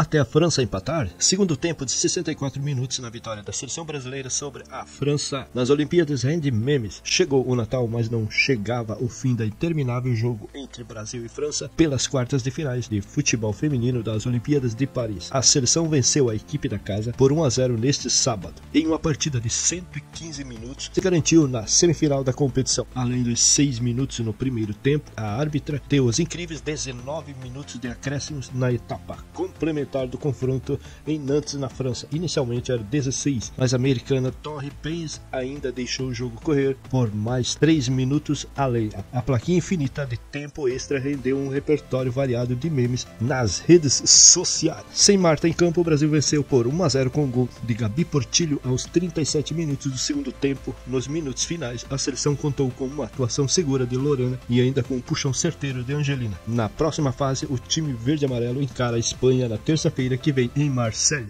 até a França empatar. Segundo tempo de 64 minutos na vitória da seleção brasileira sobre a França nas Olimpíadas Rende Memes. Chegou o Natal, mas não chegava o fim da interminável jogo entre Brasil e França pelas quartas de finais de futebol feminino das Olimpíadas de Paris. A seleção venceu a equipe da casa por 1 a 0 neste sábado. Em uma partida de 115 minutos, se garantiu na semifinal da competição. Além dos 6 minutos no primeiro tempo, a árbitra deu os incríveis 19 minutos de acréscimos na etapa complementar do confronto em Nantes, na França. Inicialmente era 16, mas a americana Torre Paynes ainda deixou o jogo correr por mais 3 minutos além. A plaquinha infinita de tempo extra rendeu um repertório variado de memes nas redes sociais. Sem Marta em campo, o Brasil venceu por 1 a 0 com o gol de Gabi Portilho aos 37 minutos do segundo tempo. Nos minutos finais, a seleção contou com uma atuação segura de Lorena e ainda com um puxão certeiro de Angelina. Na próxima fase, o time verde-amarelo encara a Espanha na terça-feira que vem em Marselha.